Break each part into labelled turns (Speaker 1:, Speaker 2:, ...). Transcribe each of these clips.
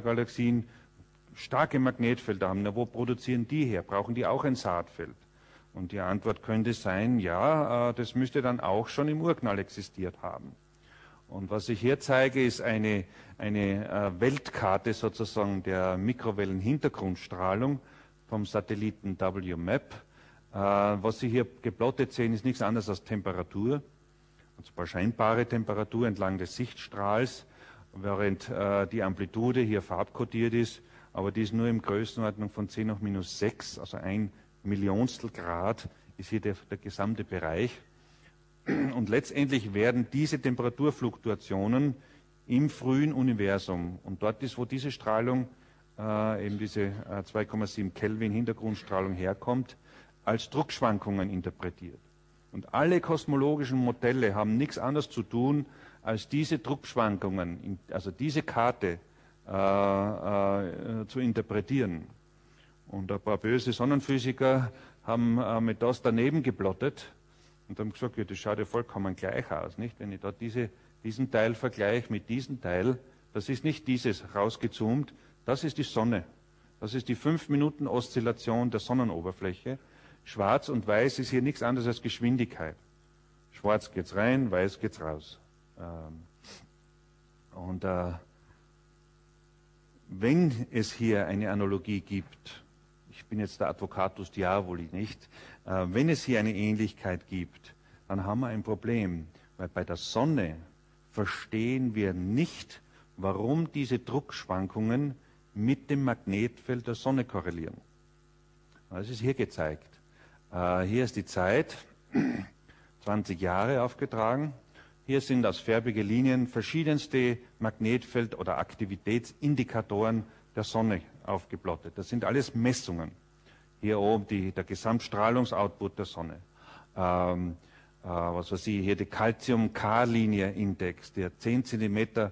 Speaker 1: Galaxien starke Magnetfelder haben, na, wo produzieren die her? Brauchen die auch ein Saatfeld? Und die Antwort könnte sein, ja, äh, das müsste dann auch schon im Urknall existiert haben. Und was ich hier zeige, ist eine, eine äh, Weltkarte sozusagen der Mikrowellenhintergrundstrahlung vom Satelliten WMAP. Äh, was Sie hier geplottet sehen, ist nichts anderes als Temperatur, und zwar scheinbare Temperatur entlang des Sichtstrahls, während die Amplitude hier farbkodiert ist, aber die ist nur in Größenordnung von 10 hoch minus 6, also ein Millionstel Grad ist hier der, der gesamte Bereich. Und letztendlich werden diese Temperaturfluktuationen im frühen Universum, und dort ist, wo diese Strahlung, äh, eben diese äh, 2,7 Kelvin Hintergrundstrahlung herkommt, als Druckschwankungen interpretiert. Und alle kosmologischen Modelle haben nichts anderes zu tun, als diese Druckschwankungen, also diese Karte äh, äh, zu interpretieren. Und ein paar böse Sonnenphysiker haben äh, mit das daneben geplottet und haben gesagt, ja, das schaut ja vollkommen gleich aus, nicht? Wenn ich da diese, diesen Teil vergleiche mit diesem Teil, das ist nicht dieses rausgezoomt, das ist die Sonne. Das ist die 5-Minuten-Oszillation der Sonnenoberfläche. Schwarz und Weiß ist hier nichts anderes als Geschwindigkeit. Schwarz geht's rein, Weiß geht's raus. Ähm, und äh, wenn es hier eine Analogie gibt, ich bin jetzt der Advocatus Diaboli nicht, äh, wenn es hier eine Ähnlichkeit gibt, dann haben wir ein Problem, weil bei der Sonne verstehen wir nicht, warum diese Druckschwankungen mit dem Magnetfeld der Sonne korrelieren. Das ist hier gezeigt. Äh, hier ist die Zeit, 20 Jahre aufgetragen. Hier sind aus färbige Linien verschiedenste Magnetfeld- oder Aktivitätsindikatoren der Sonne aufgeplottet. Das sind alles Messungen. Hier oben die, der Gesamtstrahlungsoutput der Sonne. Ähm, äh, was weiß ich, hier die Calcium-K-Linie-Index, der 10 cm äh,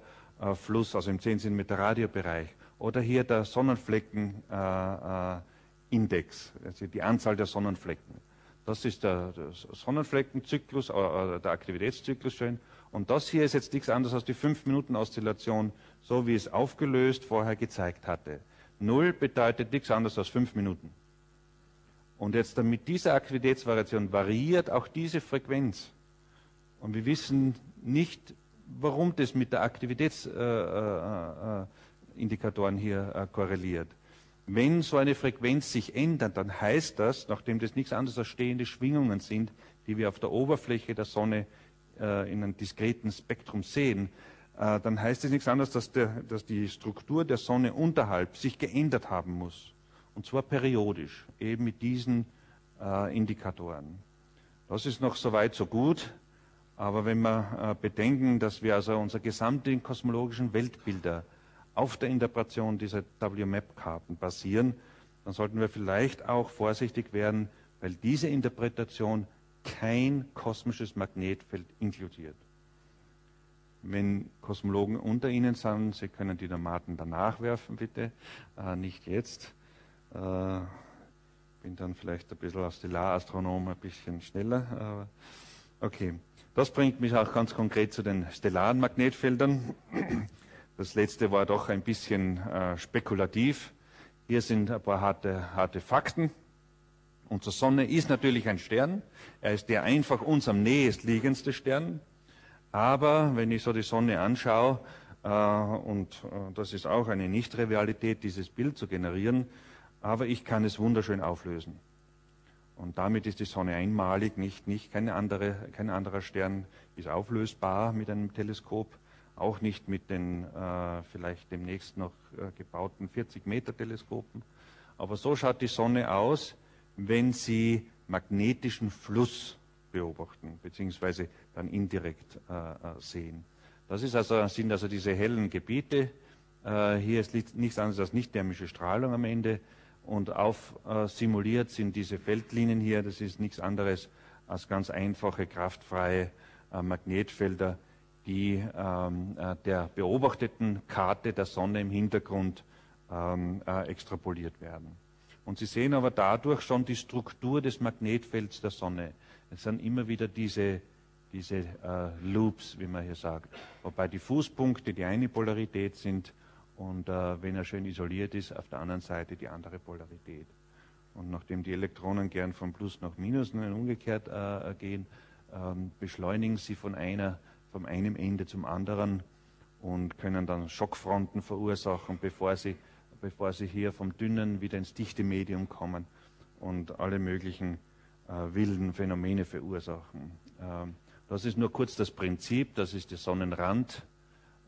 Speaker 1: Fluss, also im 10 cm Radiobereich. Oder hier der Sonnenflecken-Index, äh, also die Anzahl der Sonnenflecken. Das ist der, der Sonnenfleckenzyklus, äh, der Aktivitätszyklus schön. Und das hier ist jetzt nichts anderes als die 5-Minuten-Oszillation, so wie es aufgelöst vorher gezeigt hatte. Null bedeutet nichts anderes als 5 Minuten. Und jetzt damit diese Aktivitätsvariation variiert auch diese Frequenz. Und wir wissen nicht, warum das mit der Aktivitätsindikatoren äh, äh, hier äh, korreliert. Wenn so eine Frequenz sich ändert, dann heißt das, nachdem das nichts anderes als stehende Schwingungen sind, die wir auf der Oberfläche der Sonne äh, in einem diskreten Spektrum sehen, äh, dann heißt es nichts anderes, dass, der, dass die Struktur der Sonne unterhalb sich geändert haben muss. Und zwar periodisch, eben mit diesen äh, Indikatoren. Das ist noch so weit, so gut. Aber wenn wir äh, bedenken, dass wir also unsere gesamten kosmologischen Weltbilder auf der Interpretation dieser WMAP-Karten basieren, dann sollten wir vielleicht auch vorsichtig werden, weil diese Interpretation kein kosmisches Magnetfeld inkludiert. Wenn Kosmologen unter Ihnen sind, Sie können die Tomaten danach werfen, bitte, äh, nicht jetzt. Äh, bin dann vielleicht ein bisschen als Stellarastronom ein bisschen schneller. Äh, okay, das bringt mich auch ganz konkret zu den stellaren Magnetfeldern. Das letzte war doch ein bisschen äh, spekulativ. Hier sind ein paar harte, harte Fakten. Unsere Sonne ist natürlich ein Stern. Er ist der einfach uns am nächst liegendste Stern. Aber wenn ich so die Sonne anschaue, äh, und äh, das ist auch eine Nicht-Realität, dieses Bild zu generieren, aber ich kann es wunderschön auflösen. Und damit ist die Sonne einmalig, nicht, nicht keine andere, kein anderer Stern ist auflösbar mit einem Teleskop auch nicht mit den äh, vielleicht demnächst noch äh, gebauten 40 Meter Teleskopen. Aber so schaut die Sonne aus, wenn Sie magnetischen Fluss beobachten, beziehungsweise dann indirekt äh, äh sehen. Das ist also, sind also diese hellen Gebiete. Äh, hier ist nichts anderes als nicht-thermische Strahlung am Ende. Und aufsimuliert sind diese Feldlinien hier, das ist nichts anderes als ganz einfache, kraftfreie äh, Magnetfelder, die ähm, äh, der beobachteten Karte der Sonne im Hintergrund ähm, äh, extrapoliert werden. Und Sie sehen aber dadurch schon die Struktur des Magnetfelds der Sonne. Es sind immer wieder diese, diese äh, Loops, wie man hier sagt, wobei die Fußpunkte die eine Polarität sind und äh, wenn er schön isoliert ist, auf der anderen Seite die andere Polarität. Und nachdem die Elektronen gern von Plus nach Minus und umgekehrt äh, gehen, ähm, beschleunigen sie von einer, von einem Ende zum anderen und können dann Schockfronten verursachen, bevor sie, bevor sie hier vom dünnen wieder ins dichte Medium kommen und alle möglichen äh, wilden Phänomene verursachen. Ähm, das ist nur kurz das Prinzip, das ist der Sonnenrand,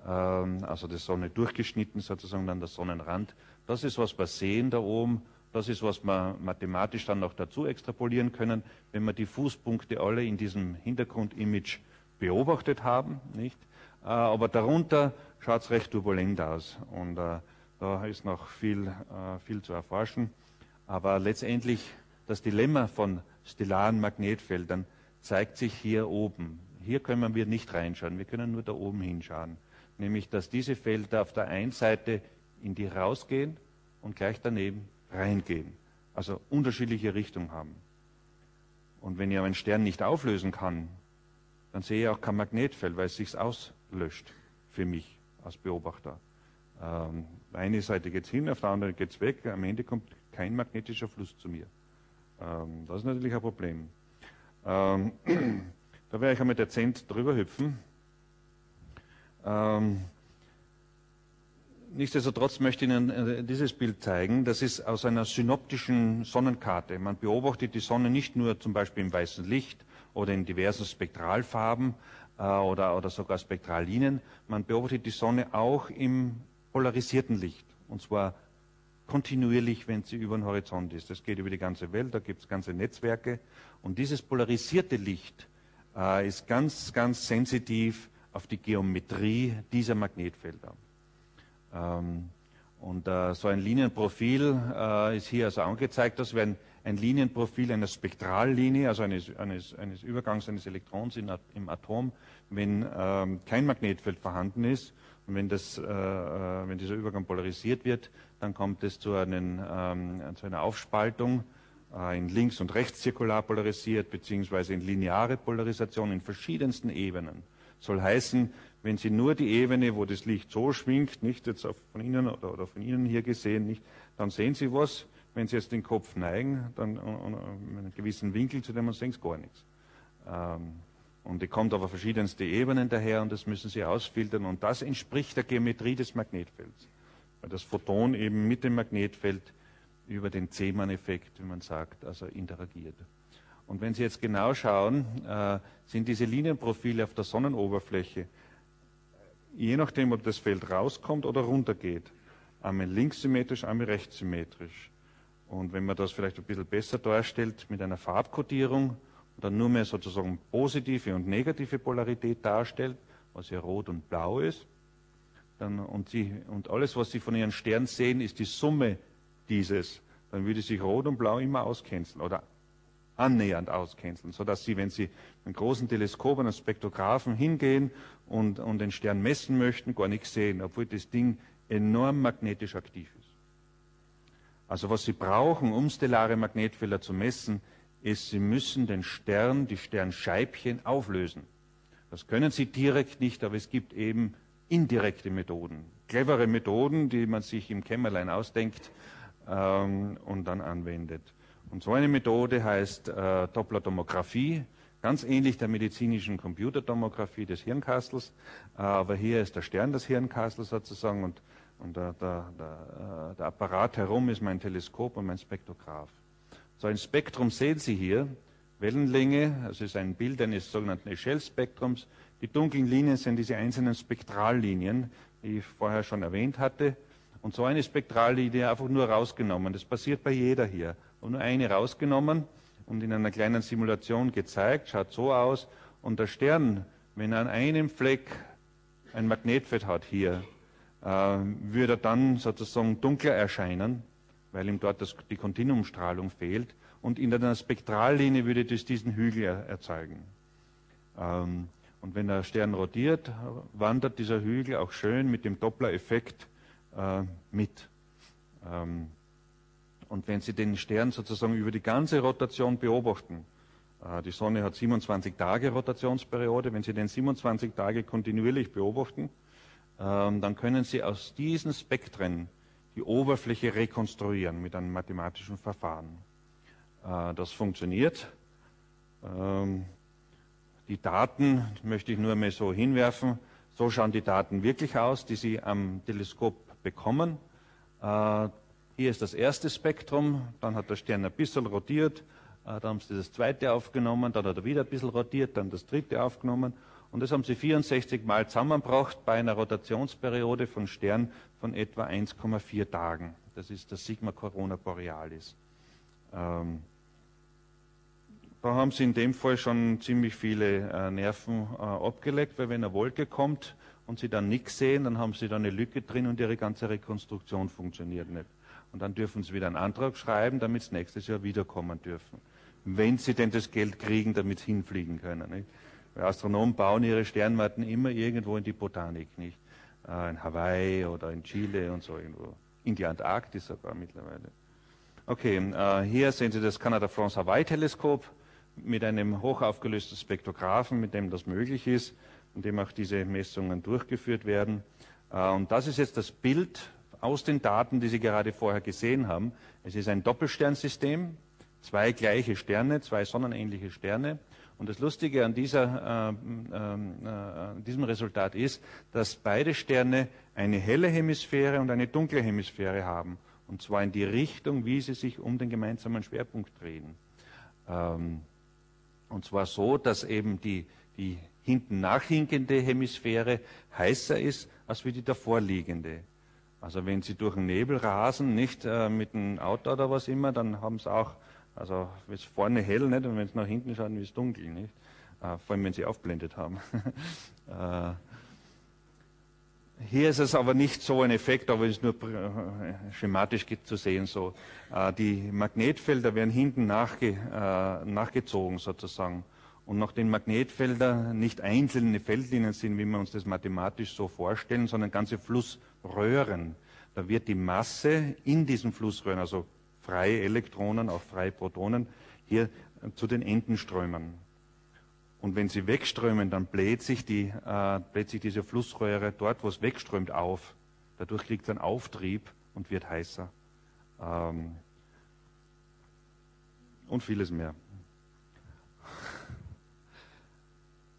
Speaker 1: ähm, also die Sonne durchgeschnitten sozusagen, dann der Sonnenrand. Das ist, was wir sehen da oben. Das ist, was wir mathematisch dann noch dazu extrapolieren können, wenn wir die Fußpunkte alle in diesem Hintergrundimage beobachtet haben. Nicht? Äh, aber darunter schaut es recht turbulent aus. Und äh, da ist noch viel, äh, viel zu erforschen. Aber letztendlich das Dilemma von stellaren Magnetfeldern zeigt sich hier oben. Hier können wir nicht reinschauen, wir können nur da oben hinschauen. Nämlich, dass diese Felder auf der einen Seite in die rausgehen und gleich daneben reingehen. Also unterschiedliche Richtungen haben. Und wenn ich einen Stern nicht auflösen kann, dann sehe ich auch kein Magnetfeld, weil es sich auslöscht für mich als Beobachter. Ähm, eine Seite geht es hin, auf der andere geht es weg. Am Ende kommt kein magnetischer Fluss zu mir. Ähm, das ist natürlich ein Problem. Ähm, da werde ich einmal dezent drüber hüpfen. Ähm, Nichtsdestotrotz möchte ich Ihnen äh, dieses Bild zeigen. Das ist aus einer synoptischen Sonnenkarte. Man beobachtet die Sonne nicht nur zum Beispiel im weißen Licht oder in diversen Spektralfarben äh, oder, oder sogar Spektrallinien. Man beobachtet die Sonne auch im polarisierten Licht. Und zwar kontinuierlich, wenn sie über den Horizont ist. Das geht über die ganze Welt, da gibt es ganze Netzwerke. Und dieses polarisierte Licht äh, ist ganz, ganz sensitiv auf die Geometrie dieser Magnetfelder. Ähm, und äh, so ein Linienprofil äh, ist hier also angezeigt. Das wäre ein, Linienprofil einer Spektrallinie, also eines, eines, eines Übergangs eines Elektrons in, im Atom, wenn ähm, kein Magnetfeld vorhanden ist. Wenn, das, äh, äh, wenn dieser Übergang polarisiert wird, dann kommt es zu, einen, ähm, zu einer Aufspaltung äh, in links und rechts zirkular polarisiert, beziehungsweise in lineare Polarisation in verschiedensten Ebenen. Soll heißen, wenn Sie nur die Ebene, wo das Licht so schwingt, nicht jetzt von Ihnen oder, oder von Ihnen hier gesehen, nicht, dann sehen Sie was. Wenn Sie jetzt den Kopf neigen, dann in einen gewissen Winkel zu dem, dann sehen Sie gar nichts. Ähm, und die kommt aber verschiedenste Ebenen daher und das müssen Sie ausfiltern. Und das entspricht der Geometrie des Magnetfelds. Weil das Photon eben mit dem Magnetfeld über den Zeemann-Effekt, wie man sagt, also interagiert. Und wenn Sie jetzt genau schauen, äh, sind diese Linienprofile auf der Sonnenoberfläche je nachdem, ob das Feld rauskommt oder runtergeht, einmal linkssymmetrisch, einmal rechtssymmetrisch. Und wenn man das vielleicht ein bisschen besser darstellt mit einer Farbkodierung oder nur mehr sozusagen positive und negative Polarität darstellt, was ja rot und blau ist, dann, und, sie, und alles, was Sie von Ihren Sternen sehen, ist die Summe dieses, dann würde sich rot und blau immer auscanceln oder annähernd auscanceln, sodass Sie, wenn Sie mit einem großen Teleskop, einem Spektrographen hingehen und, und den Stern messen möchten, gar nichts sehen, obwohl das Ding enorm magnetisch aktiv ist. Also was Sie brauchen, um stellare Magnetfelder zu messen, ist, Sie müssen den Stern, die Sternscheibchen auflösen. Das können Sie direkt nicht, aber es gibt eben indirekte Methoden, clevere Methoden, die man sich im Kämmerlein ausdenkt ähm, und dann anwendet. Und so eine Methode heißt äh, Dopplertomographie, ganz ähnlich der medizinischen Computertomographie des Hirnkastels, äh, aber hier ist der Stern das Hirnkastel sozusagen und, und der, der, der, äh, der Apparat herum ist mein Teleskop und mein Spektrograph. So ein Spektrum sehen Sie hier, Wellenlänge, das ist ein Bild eines sogenannten Echelle-Spektrums. Die dunklen Linien sind diese einzelnen Spektrallinien, die ich vorher schon erwähnt hatte. Und so eine Spektrallinie einfach nur rausgenommen. Das passiert bei jeder hier und nur eine rausgenommen und in einer kleinen Simulation gezeigt, schaut so aus. Und der Stern, wenn er an einem Fleck ein Magnetfeld hat hier, äh, würde er dann sozusagen dunkler erscheinen, weil ihm dort das, die Kontinuumstrahlung fehlt. Und in einer Spektrallinie würde das diesen Hügel er, erzeugen. Ähm, und wenn der Stern rotiert, wandert dieser Hügel auch schön mit dem Doppler-Effekt äh, mit. Ähm, und wenn Sie den Stern sozusagen über die ganze Rotation beobachten, äh, die Sonne hat 27 Tage Rotationsperiode, wenn Sie den 27 Tage kontinuierlich beobachten, ähm, dann können Sie aus diesen Spektren die Oberfläche rekonstruieren mit einem mathematischen Verfahren. Äh, das funktioniert. Ähm, die Daten möchte ich nur mal so hinwerfen. So schauen die Daten wirklich aus, die Sie am Teleskop bekommen. Äh, hier ist das erste Spektrum, dann hat der Stern ein bisschen rotiert, äh, dann haben Sie das zweite aufgenommen, dann hat er wieder ein bisschen rotiert, dann das dritte aufgenommen und das haben Sie 64 Mal zusammengebracht bei einer Rotationsperiode von Stern von etwa 1,4 Tagen. Das ist das Sigma Corona Borealis. Ähm, da haben Sie in dem Fall schon ziemlich viele äh, Nerven äh, abgelegt, weil wenn eine Wolke kommt und Sie dann nichts sehen, dann haben Sie da eine Lücke drin und Ihre ganze Rekonstruktion funktioniert nicht. Und dann dürfen Sie wieder einen Antrag schreiben, damit Sie nächstes Jahr wiederkommen dürfen. Wenn Sie denn das Geld kriegen, damit Sie hinfliegen können. Nicht? Astronomen bauen ihre Sternwarten immer irgendwo in die Botanik, nicht? Äh, in Hawaii oder in Chile und so irgendwo. In die Antarktis sogar mittlerweile. Okay, äh, hier sehen Sie das Canada-France-Hawaii-Teleskop mit einem hochaufgelösten Spektrographen, mit dem das möglich ist, und dem auch diese Messungen durchgeführt werden. Äh, und das ist jetzt das Bild aus den Daten, die Sie gerade vorher gesehen haben. Es ist ein Doppelsternsystem, zwei gleiche Sterne, zwei sonnenähnliche Sterne. Und das Lustige an dieser, äh, äh, diesem Resultat ist, dass beide Sterne eine helle Hemisphäre und eine dunkle Hemisphäre haben. Und zwar in die Richtung, wie sie sich um den gemeinsamen Schwerpunkt drehen. Ähm, und zwar so, dass eben die, die hinten nachhinkende Hemisphäre heißer ist als wie die davorliegende. Also wenn Sie durch den Nebel rasen, nicht äh, mit dem Auto oder was immer, dann haben Sie auch also wenn es vorne hell nicht und wenn es nach hinten schaut, ist es dunkel. Nicht? Äh, vor allem, wenn sie aufblendet haben. äh, hier ist es aber nicht so ein Effekt, aber es ist nur äh, schematisch zu sehen so. Die Magnetfelder werden hinten nachge, nachgezogen sozusagen. Und nachdem Magnetfelder nicht einzelne Feldlinien sind, wie wir uns das mathematisch so vorstellen, sondern ganze Flussröhren, da wird die Masse in diesen Flussröhren, also freie Elektronen, auch freie Protonen, hier zu den Enden strömen. Und wenn sie wegströmen, dann bläht sich, die, äh, bläht sich diese Flussröhre dort, wo es wegströmt, auf. Dadurch kriegt es einen Auftrieb und wird heißer. Ähm, und vieles mehr.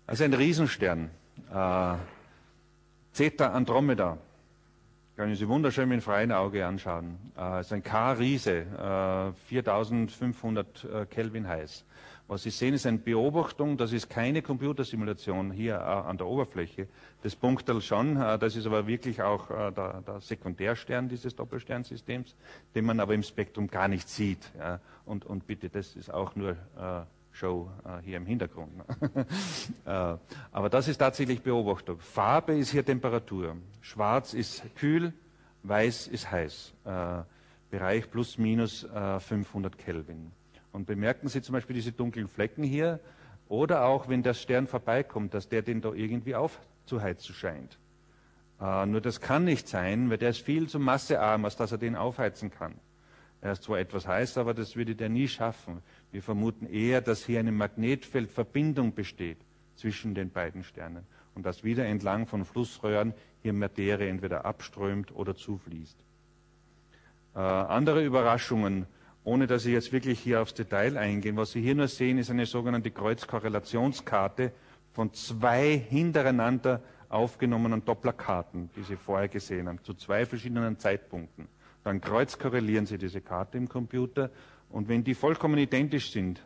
Speaker 1: Also ein Riesenstern. Äh, Zeta Andromeda können Sie wunderschön mit dem freien Auge anschauen. Äh, es ist ein K-Riese, äh, 4500 äh, Kelvin heiß. Was Sie sehen, ist eine Beobachtung, das ist keine Computersimulation hier äh, an der Oberfläche. Das Punktel schon, äh, das ist aber wirklich auch äh, der, der, Sekundärstern dieses Doppelsternsystems, den man aber im Spektrum gar nicht sieht. Und, und, bitte, das ist auch nur Show äh, hier im Hintergrund. äh, aber das ist tatsächlich Beobachtung. Farbe ist hier Temperatur. Schwarz ist kühl, weiß ist heiß. Äh, Bereich plus minus 500 äh, Kelvin. Und bemerken Sie zum Beispiel diese dunklen Flecken hier oder auch, wenn der Stern vorbeikommt, dass der den da irgendwie aufzuheizen scheint. Äh, nur das kann nicht sein, weil der ist viel zu massearm, als dass er den aufheizen kann. Er ist zwar etwas heiß, aber das würde der nie schaffen. Wir vermuten eher, dass hier eine Magnetfeldverbindung besteht zwischen den beiden Sternen und dass wieder entlang von Flussröhren hier Materie entweder abströmt oder zufließt. Äh, andere Überraschungen, ohne dass ich jetzt wirklich hier aufs Detail eingehe. Was Sie hier nur sehen, ist eine sogenannte Kreuzkorrelationskarte von zwei hintereinander aufgenommenen Dopplerkarten, die Sie vorher gesehen haben, zu zwei verschiedenen Zeitpunkten. Dann kreuzkorrelieren Sie diese Karte im Computer und wenn die vollkommen identisch sind,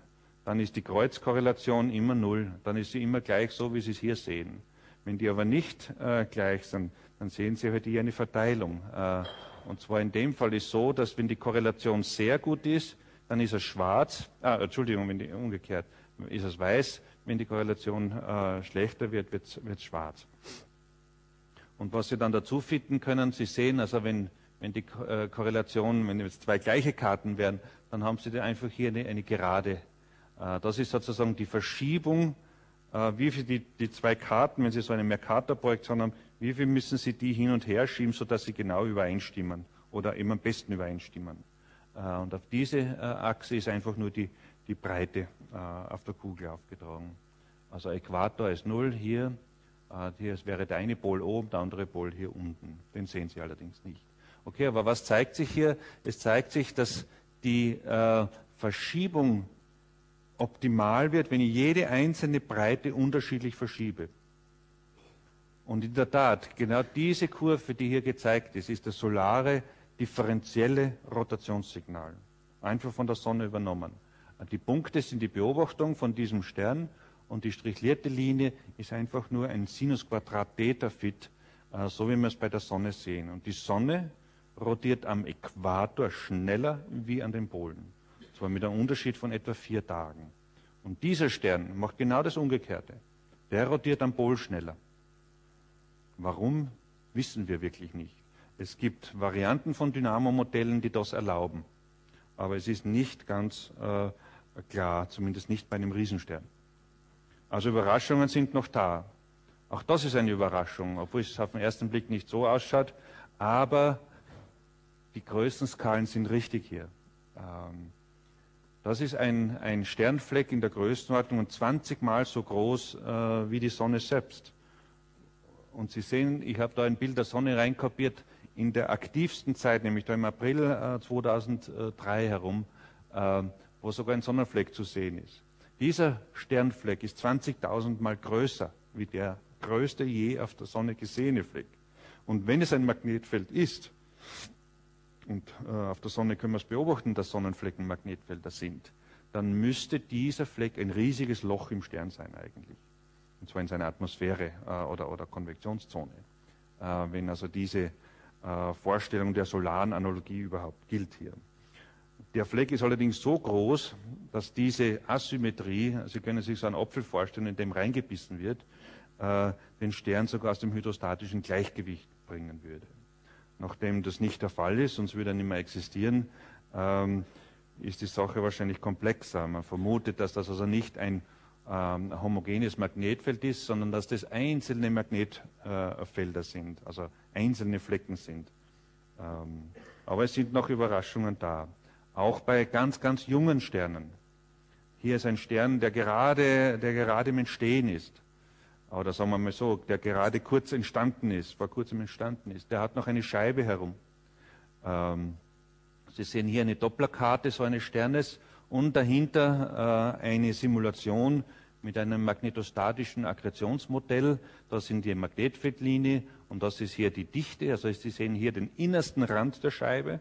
Speaker 1: dann ist die Kreuzkorrelation immer null. Dann ist sie immer gleich so, wie Sie es hier sehen. Wenn die aber nicht äh, gleich sind, dann sehen Sie halt hier eine Verteilung. Äh, und zwar in dem Fall ist so, dass wenn die Korrelation sehr gut ist, dann ist es schwarz. Ah, Entschuldigung, wenn die, umgekehrt ist es weiß. Wenn die Korrelation äh, schlechter wird, wird es schwarz. Und was Sie dann dazu finden können, Sie sehen, also wenn, wenn die äh, Korrelation, wenn jetzt zwei gleiche Karten wären, dann haben Sie einfach hier eine, eine Gerade. Äh, das ist sozusagen die Verschiebung, äh, wie viel die, die zwei Karten, wenn Sie so eine Mercator-Projektion haben, wie viel müssen Sie die hin und her schieben, sodass sie genau übereinstimmen oder eben am besten übereinstimmen. Und auf diese Achse ist einfach nur die, die Breite auf der Kugel aufgetragen. Also Äquator ist 0 hier hier wäre der eine Pol oben, der andere Pol hier unten. Den sehen Sie allerdings nicht. Okay, aber was zeigt sich hier? Es zeigt sich, dass die äh, Verschiebung optimal wird, wenn ich jede einzelne Breite unterschiedlich verschiebe. Und in der Tat, genau diese Kurve, die hier gezeigt ist, ist das solare differenzielle Rotationssignal. Einfach von der Sonne übernommen. Die Punkte sind die Beobachtung von diesem Stern und die strichlierte Linie ist einfach nur ein Sinusquadrat Theta Fit, äh, so wie wir es bei der Sonne sehen. Und die Sonne rotiert am Äquator schneller wie an den Polen. Zwar mit einem Unterschied von etwa vier Tagen. Und dieser Stern macht genau das Umgekehrte. Der rotiert am Pol schneller. Warum, wissen wir wirklich nicht. Es gibt Varianten von Dynamo-Modellen, die das erlauben. Aber es ist nicht ganz äh, klar, zumindest nicht bei einem Riesenstern. Also Überraschungen sind noch da. Auch das ist eine Überraschung, obwohl es auf den ersten Blick nicht so ausschaut. Aber die Größenskalen sind richtig hier. Ähm, das ist ein, ein, Sternfleck in der Größenordnung und 20 Mal so groß äh, wie die Sonne selbst. Und Sie sehen, ich habe da ein Bild der Sonne reinkopiert in der aktivsten Zeit, nämlich da im April äh, 2003 herum, äh, wo sogar ein Sonnenfleck zu sehen ist. Dieser Sternfleck ist 20.000 Mal größer wie der größte je auf der Sonne gesehene Fleck. Und wenn es ein Magnetfeld ist, und äh, auf der Sonne können wir es beobachten, dass Sonnenflecken Magnetfelder sind, dann müsste dieser Fleck ein riesiges Loch im Stern sein eigentlich. Und zwar in seiner Atmosphäre äh, oder, oder Konvektionszone. Äh, wenn also diese äh, Vorstellung der solaren Analogie überhaupt gilt hier. Der Fleck ist allerdings so groß, dass diese Asymmetrie, Sie können sich so einen Apfel vorstellen, in dem reingebissen wird, äh, den Stern sogar aus dem hydrostatischen Gleichgewicht bringen würde. Nachdem das nicht der Fall ist, sonst würde er nicht mehr existieren, ähm, ist die Sache wahrscheinlich komplexer. Man vermutet, dass das also nicht ein ähm, homogenes Magnetfeld ist, sondern dass das einzelne Magnetfelder äh, sind, also einzelne Flecken sind. Ähm, aber es sind noch Überraschungen da. Auch bei ganz, ganz jungen Sternen. Hier ist ein Stern, der gerade, der gerade im Entstehen ist. Oder sagen wir mal so, der gerade kurz entstanden ist, vor kurzem entstanden ist. Der hat noch eine Scheibe herum. Ähm, Sie sehen hier eine Dopplerkarte so eines Sternes und dahinter äh, eine Simulation mit einem magnetostatischen Akkretionsmodell. Das sind die Magnetfeldlinie und das ist hier die Dichte. Also Sie sehen hier den innersten Rand der Scheibe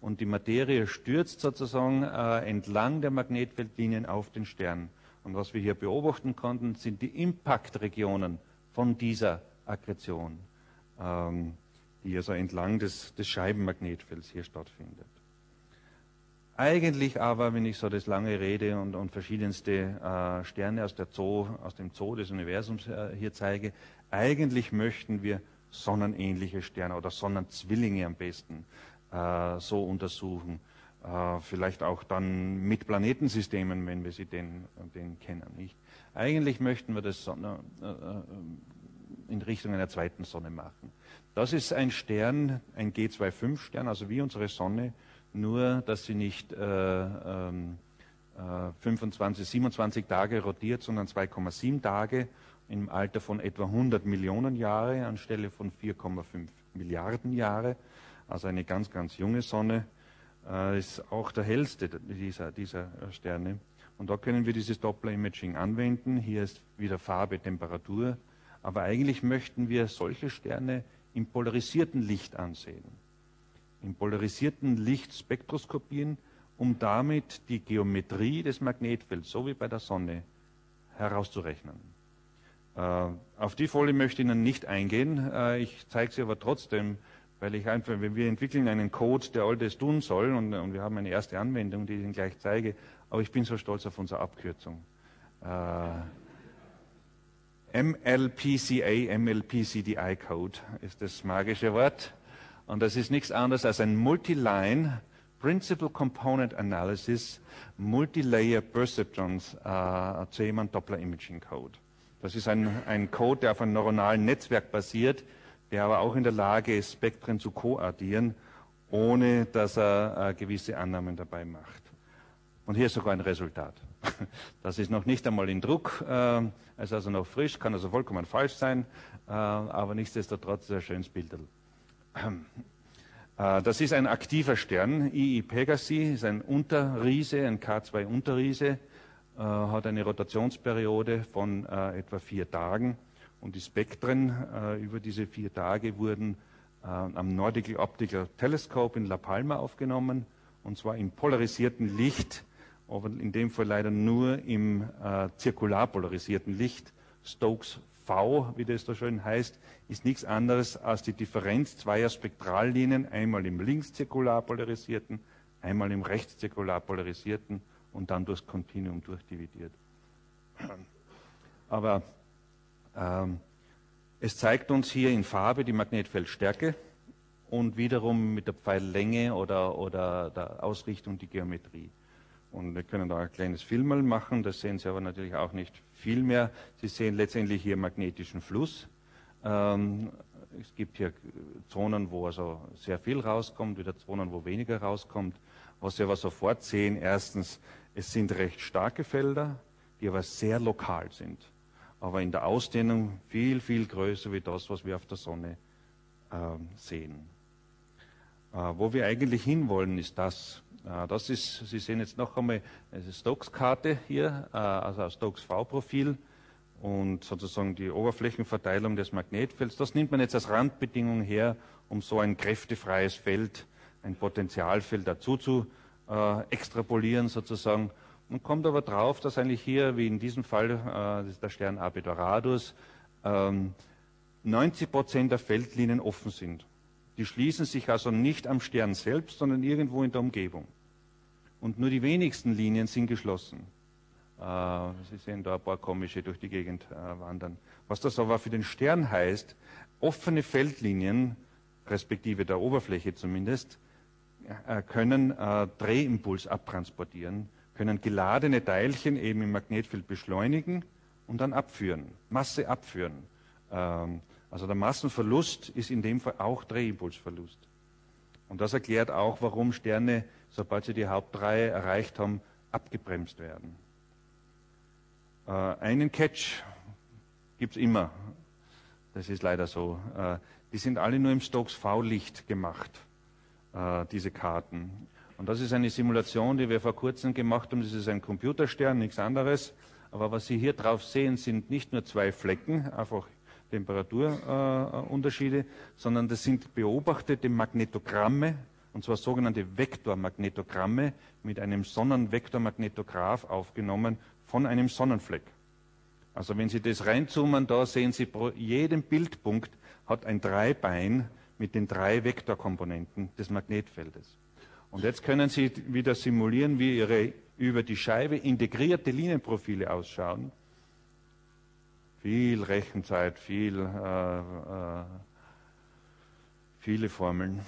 Speaker 1: und die Materie stürzt sozusagen äh, entlang der Magnetfeldlinien auf den Stern. Und was wir hier beobachten konnten, sind die Impaktregionen von dieser Akkretion, ähm, die also entlang des, des Scheibenmagnetfelds hier stattfindet. Eigentlich aber, wenn ich so das lange rede und, und verschiedenste äh, Sterne aus, Zoo, aus, dem Zoo des Universums äh, hier zeige, eigentlich möchten wir sonnenähnliche Sterne oder Sonnenzwillinge am besten äh, so untersuchen. Äh, vielleicht auch dann mit Planetensystemen, wenn wir sie denn, denn kennen. Nicht? Eigentlich möchten wir das Sonne, äh, äh, in Richtung einer zweiten Sonne machen. Das ist ein Stern, ein G25-Stern, also wie unsere Sonne, nur dass sie nicht äh, äh, 25, 27 Tage rotiert, sondern 2,7 Tage im Alter von etwa 100 Millionen Jahre anstelle von 4,5 Milliarden Jahre. Also eine ganz, ganz junge Sonne. Äh, ist auch der hellste dieser, dieser Sterne. Und da können wir dieses Doppler-Imaging anwenden. Hier ist wieder Farbe, Temperatur. Aber eigentlich möchten wir solche Sterne im polarisierten Licht ansehen im polarisierten Licht spektroskopieren, um damit die Geometrie des Magnetfelds, so wie bei der Sonne, herauszurechnen. Äh, auf die Folie möchte ich Ihnen nicht eingehen. Äh, ich zeige sie aber trotzdem, weil ich einfach, wenn wir entwickeln einen Code, der all das tun soll, und, und, wir haben eine erste Anwendung, die ich Ihnen gleich zeige, aber ich bin so stolz auf unsere Abkürzung. Äh, MLPCA, MLPCDI Code ist das magische Wort. Und das ist nichts anderes als ein Multiline Principal Component Analysis Multilayer Perceptrons äh, Zeeman Doppler Imaging Code. Das ist ein, ein Code, der auf einem neuronalen Netzwerk basiert, der aber auch in der Lage ist, Spektren zu koaddieren, ohne dass er äh, gewisse Annahmen dabei macht. Und hier ist sogar ein Resultat. Das ist noch nicht einmal in Druck, äh, ist also noch frisch, kann also vollkommen falsch sein, äh, aber nichtsdestotrotz ein schönes Bild. Äh, das ist ein aktiver Stern, II Pegasi, ist ein Unterriese, ein K2-Unterriese, hat eine Rotationsperiode von etwa vier Tagen und die Spektren über diese vier Tage wurden am Nordical Optical Telescope in La Palma aufgenommen und zwar im polarisierten Licht aber in dem Fall leider nur im äh, zirkular polarisierten Licht. Stokes V, wie das da schön heißt, ist nichts anderes als die Differenz zweier Spektrallinien, einmal im linkszirkular polarisierten, einmal im rechtszirkular polarisierten und dann durchs Kontinuum durchdividiert. Aber es zeigt uns hier in Farbe die Magnetfeldstärke und wiederum mit der Pfeillänge oder, oder der Ausrichtung die Geometrie. Und wir können da ein kleines Filmmal machen, das sehen Sie aber natürlich auch nicht viel mehr. Sie sehen letztendlich hier magnetischen Fluss. Ähm, es gibt hier Zonen, wo also sehr viel rauskommt, wieder Zonen, wo weniger rauskommt. Was Sie aber sofort sehen, erstens, es sind recht starke Felder, die aber sehr lokal sind. Aber in der Ausdehnung viel, viel größer wie das, was wir auf der Sonne äh, sehen. Äh, wo wir eigentlich hinwollen, ist das, äh, das ist, Sie sehen jetzt noch einmal eine Stokes-Karte hier, äh, also ein Stokes-V-Profil und sozusagen die Oberflächenverteilung des Magnetfelds. Das nimmt man jetzt als Randbedingung her, um so ein kräftefreies Feld, ein Potentialfeld dazu zu äh, extrapolieren sozusagen. Man kommt aber drauf, dass eigentlich hier, wie in diesem Fall, äh, der Stern Abedoradus, ähm, 90 Prozent der Feldlinien offen sind. Die schließen sich also nicht am Stern selbst, sondern irgendwo in der Umgebung. Und nur die wenigsten Linien sind geschlossen. Äh, Sie sehen da ein paar komische durch die Gegend äh, wandern. Was das aber für den Stern heißt, offene Feldlinien, respektive der Oberfläche zumindest, äh, können Drehimpuls abtransportieren, können geladene Teilchen eben im Magnetfeld beschleunigen und dann abführen, Masse abführen. Ähm, also der Massenverlust ist in dem Fall auch Drehimpulsverlust. Und das erklärt auch, warum Sterne, sobald sie die Hauptreihe erreicht haben, abgebremst werden. Äh, einen Catch gibt es immer. Das ist leider so. Äh, die sind alle nur im Stokes V-Licht gemacht, äh, diese Karten. Und das ist eine Simulation, die wir vor kurzem gemacht haben. Das ist ein Computerstern, nichts anderes. Aber was Sie hier drauf sehen, sind nicht nur zwei Flecken, einfach Temperaturunterschiede, sondern das sind beobachtete Magnetogramme, und zwar sogenannte Vektormagnetogramme mit einem Sonnenvektormagnetograph aufgenommen von einem Sonnenfleck. Also wenn Sie das reinzoomen, da sehen Sie, pro jedem Bildpunkt hat ein Dreibein mit den drei Vektorkomponenten des Magnetfeldes. Und jetzt können Sie wieder simulieren, wie Ihre über die Scheibe integrierte Linienprofile ausschauen. Viel Rechenzeit, viel, äh, äh, viele Formeln.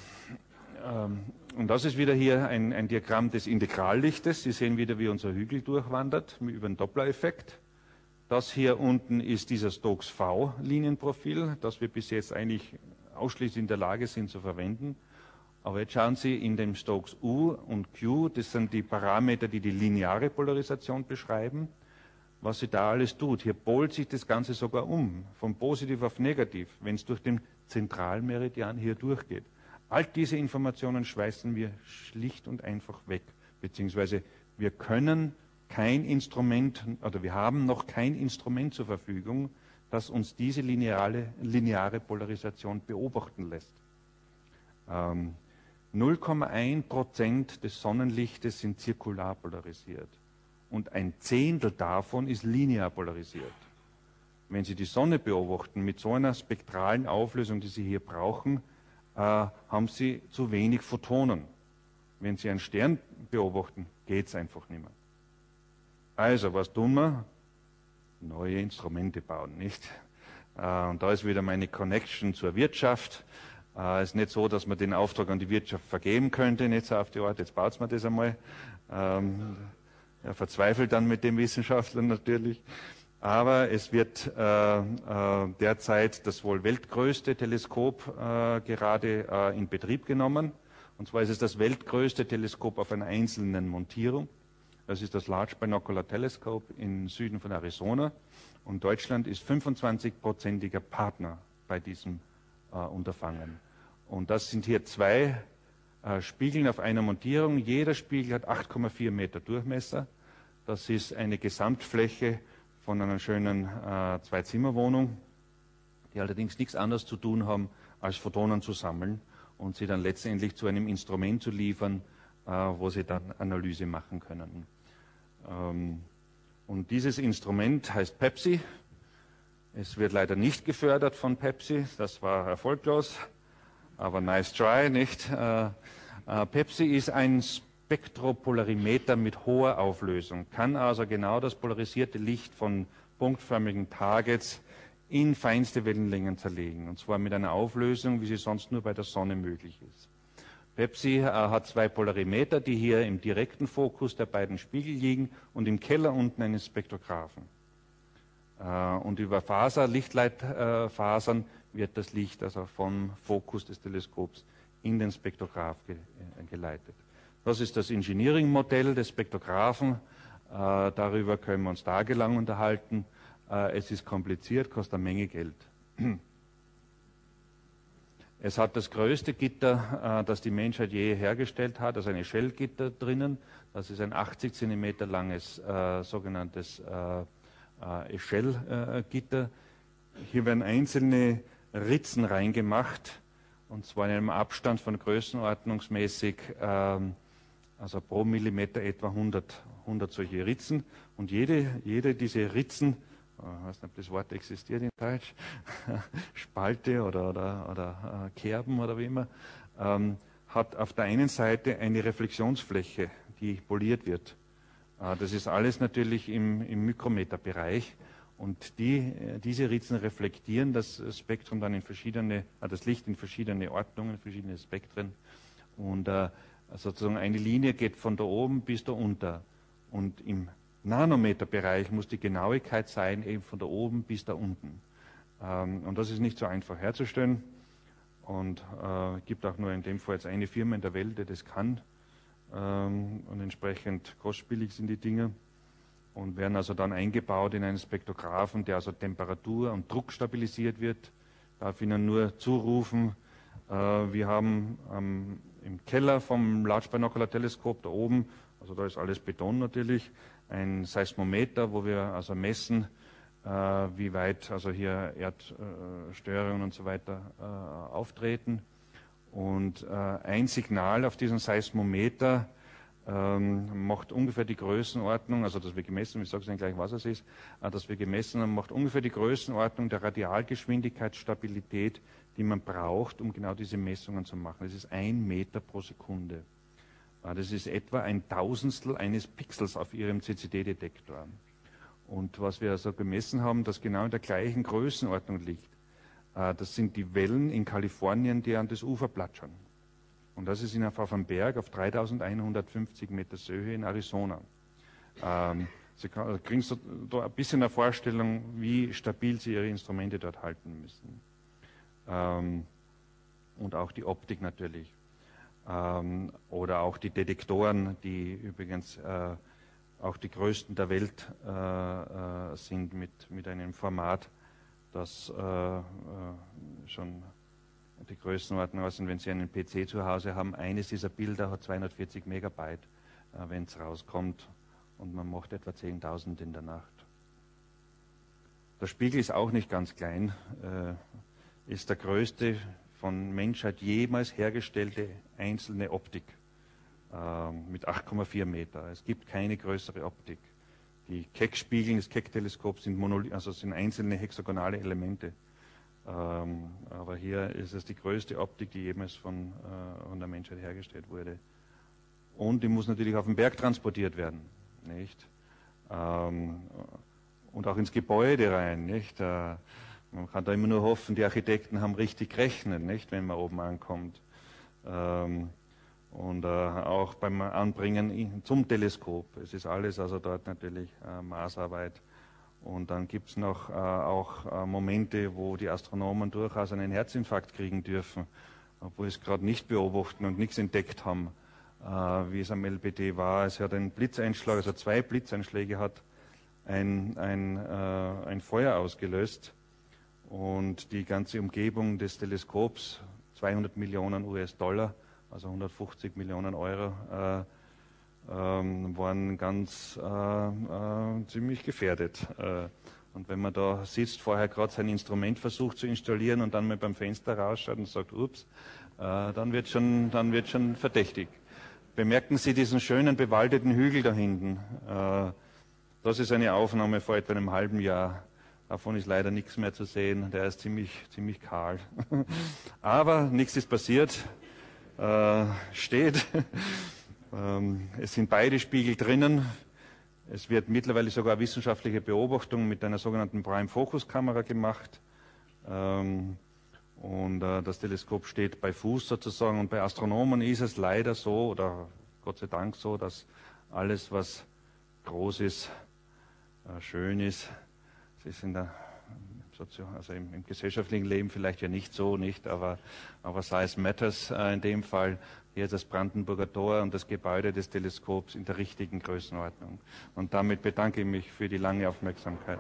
Speaker 1: Ähm, und das ist wieder hier ein, ein, Diagramm des Integrallichtes. Sie sehen wieder, wie unser Hügel durchwandert über den Doppler-Effekt. Das hier unten ist dieser Stokes V-Linienprofil, das wir bis jetzt eigentlich ausschließlich in der Lage sind zu verwenden. Aber jetzt schauen Sie in dem Stokes U und Q, das sind die Parameter, die die lineare Polarisation beschreiben was sie da alles tut. Hier polt sich das Ganze sogar um, von positiv auf negativ, wenn es durch den Zentralmeridian hier durchgeht. All diese Informationen schweißen wir schlicht und einfach weg, beziehungsweise wir können kein Instrument oder wir haben noch kein Instrument zur Verfügung, das uns diese lineare, lineare Polarisation beobachten lässt. Ähm, 0,1 Prozent des Sonnenlichtes sind zirkular polarisiert und ein Zehntel davon ist linear polarisiert. Wenn Sie die Sonne beobachten mit so einer spektralen Auflösung, die Sie hier brauchen, äh, haben Sie zu wenig Photonen. Wenn Sie einen Stern beobachten, geht es einfach nicht mehr. Also, was tun wir? Neue Instrumente bauen, nicht? Äh, und da ist wieder meine Connection zur Wirtschaft. Es äh, ist nicht so, dass man den Auftrag an die Wirtschaft vergeben könnte, nicht so auf die Art, jetzt baut man das einmal. Ähm, er verzweifelt dann mit dem Wissenschaftler natürlich. Aber es wird äh, äh, derzeit das wohl weltgrößte Teleskop äh, gerade äh, in Betrieb genommen. Und zwar ist es das weltgrößte Teleskop auf einer einzelnen Montierung. Das ist das Large Binocular Telescope im Süden von Arizona. Und Deutschland ist 25-prozentiger Partner bei diesem äh, Unterfangen. Und das sind hier zwei äh, Spiegeln auf einer Montierung. Jeder Spiegel hat 8,4 Meter Durchmesser. Das ist eine Gesamtfläche von einer schönen äh, Zwei-Zimmer-Wohnung, die allerdings nichts anderes zu tun haben, als Photonen zu sammeln und sie dann letztendlich zu einem Instrument zu liefern, äh, wo sie dann Analyse machen können. Ähm, und dieses Instrument heißt Pepsi. Es wird leider nicht gefördert von Pepsi, das war erfolglos, aber nice try, nicht? Äh, äh, Pepsi ist ein Spektropolarimeter mit hoher Auflösung, kann also genau das polarisierte Licht von punktförmigen Targets in feinste Wellenlängen zerlegen, und zwar mit einer Auflösung, wie sie sonst nur bei der Sonne möglich ist. Pepsi äh, hat zwei Polarimeter, die hier im direkten Fokus der beiden Spiegel liegen und im Keller unten einen Spektrographen. Äh, und über Faser, Lichtleitfasern wird das Licht also vom Fokus des Teleskops in den Spektrograph äh, geleitet. Das ist das Engineering-Modell des Spektrographen. Äh, darüber können wir uns tagelang unterhalten. Es ist kompliziert, kostet eine Menge Geld. Es hat das größte Gitter, das die Menschheit je hergestellt hat, also eine Shell-Gitter drinnen. Das ist ein 80 cm langes sogenanntes äh, Shell-Gitter. Hier werden einzelne Ritzen reingemacht, und zwar in einem Abstand von größenordnungsmäßig, ähm, also pro Millimeter etwa 100, 100 solche Ritzen. Und jede, jede dieser Ritzen ich weiß nicht, ob das Wort existiert in Deutsch, Spalte oder, oder, oder äh, Kerben oder wie immer, ähm, hat auf der einen Seite eine Reflexionsfläche, die poliert wird. Äh, das ist alles natürlich im, im Mikrometerbereich. Und die, äh, diese Ritzen reflektieren das Spektrum dann in verschiedene, äh, das Licht in verschiedene Ordnungen, verschiedene Spektren. Und äh, sozusagen eine Linie geht von da oben bis da unter. Und im Nanometerbereich muss die Genauigkeit sein, eben von da oben bis da unten. Ähm, und das ist nicht so einfach herzustellen. Und äh, gibt auch nur in dem Fall jetzt eine Firma in der Welt, die das kann. Ähm, und entsprechend kostspielig sind die Dinge. Und werden also dann eingebaut in einen Spektrographen, der also Temperatur und Druck stabilisiert wird. Darf Ihnen nur zurufen, äh, wir haben ähm, im Keller vom Large Binocular Teleskop da oben, also da ist alles Beton natürlich, ein Seismometer, wo wir also messen, äh, wie weit also hier Erdstörungen und so weiter äh, auftreten. Und äh, ein Signal auf diesem Seismometer ähm, macht ungefähr die Größenordnung, also dass wir gemessen, ich sage Ihnen gleich, was es ist, äh, dass wir gemessen haben, macht ungefähr die Größenordnung der Radialgeschwindigkeitsstabilität, die man braucht, um genau diese Messungen zu machen. Das ist ein Meter pro Sekunde. Das ist etwa ein Tausendstel eines Pixels auf Ihrem CCD-Detektor. Und was wir also gemessen haben, das genau in der gleichen Größenordnung liegt, äh, das sind die Wellen in Kalifornien, die an das Ufer platschern. Und das ist in auf einem Berg auf 3150 Meter Höhe in Arizona. Ähm, Sie kriegen so ein bisschen eine Vorstellung, wie stabil Sie Ihre Instrumente dort halten müssen. Ähm, und auch die Optik natürlich ähm, oder auch die Detektoren, die übrigens äh, auch die größten der Welt äh, äh, sind mit einem Format, das äh, äh, schon die Größenordnung aus. Wenn Sie einen PC zu Hause haben, eines dieser Bilder hat 240 Megabyte, äh, wenn es rauskommt, und man macht etwa 10.000 in der Nacht. Der Spiegel ist auch nicht ganz klein, ist der größte von Menschheit jemals hergestellte einzelne Optik ähm, mit 8,4 Meter. Es gibt keine größere Optik. Die Keck-Spiegel des Keck-Teleskops sind, also sind einzelne hexagonale Elemente. Ähm, aber hier ist es die größte Optik, die jemals von, äh, von der Menschheit hergestellt wurde. Und die muss natürlich auf den Berg transportiert werden, nicht? Ähm, und auch ins Gebäude rein, nicht? Äh, man kann da immer nur hoffen, die Architekten haben richtig gerechnet, nicht, wenn man oben ankommt. Ähm, und äh, auch beim Anbringen zum Teleskop. Es ist alles also dort natürlich äh, Maßarbeit. Und dann gibt es noch äh, auch äh, Momente, wo die Astronomen durchaus einen Herzinfarkt kriegen dürfen, obwohl sie es gerade nicht beobachten und nichts entdeckt haben. wie es am LBD war. Es hat einen Blitzeinschlag, also zwei Blitzeinschläge hat ein, ein, äh, ein Feuer ausgelöst und die ganze Umgebung des Teleskops, 200 Millionen US-Dollar, also 150 Millionen Euro, äh, ähm, waren ganz äh, äh, ziemlich gefährdet. Äh, und wenn man da sitzt, vorher gerade sein Instrument versucht zu installieren und dann mal beim Fenster rausschaut und sagt, ups, äh, dann wird schon, dann wird schon verdächtig. Bemerken Sie diesen schönen bewaldeten Hügel da hinten. Äh, das ist eine Aufnahme vor etwa einem halben Jahr. Davon ist leider nichts mehr zu sehen. Der ist ziemlich, ziemlich kahl. Aber nichts ist passiert. Äh, steht. ähm, es sind beide Spiegel drinnen. Es wird mittlerweile sogar wissenschaftliche Beobachtung mit einer sogenannten Prime-Focus-Kamera gemacht. Ähm, und äh, das Teleskop steht bei Fuß sozusagen. Und bei Astronomen ist es leider so, oder Gott sei Dank so, dass alles, was groß ist, äh, schön ist. Es ist in der, also im, im, gesellschaftlichen Leben vielleicht ja nicht so, nicht, aber, aber Size Matters äh, in dem Fall. Hier das Brandenburger Tor und das Gebäude des Teleskops in der richtigen Größenordnung. Und damit bedanke ich mich für die lange Aufmerksamkeit.